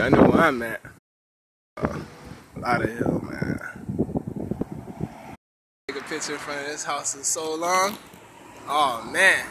I know where I'm at. Uh, lot of hell, man. Take a picture in front of this house in so long. Oh man.